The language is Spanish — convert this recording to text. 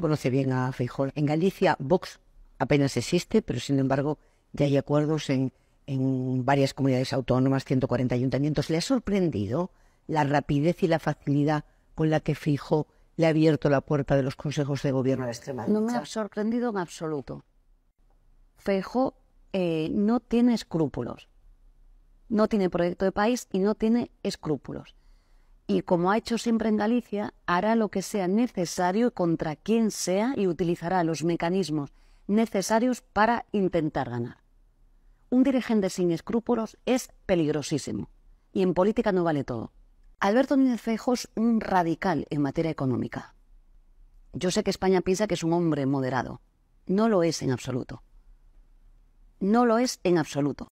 Conoce bien a Feijó. En Galicia, Vox apenas existe, pero sin embargo ya hay acuerdos en, en varias comunidades autónomas, 140 ayuntamientos. ¿Le ha sorprendido la rapidez y la facilidad con la que Feijó le ha abierto la puerta de los consejos de gobierno a la extrema No me ha sorprendido en absoluto. Feijó eh, no tiene escrúpulos. No tiene proyecto de país y no tiene escrúpulos. Y como ha hecho siempre en Galicia, hará lo que sea necesario contra quien sea y utilizará los mecanismos necesarios para intentar ganar. Un dirigente sin escrúpulos es peligrosísimo. Y en política no vale todo. Alberto Núñez Feijóo es un radical en materia económica. Yo sé que España piensa que es un hombre moderado. No lo es en absoluto. No lo es en absoluto.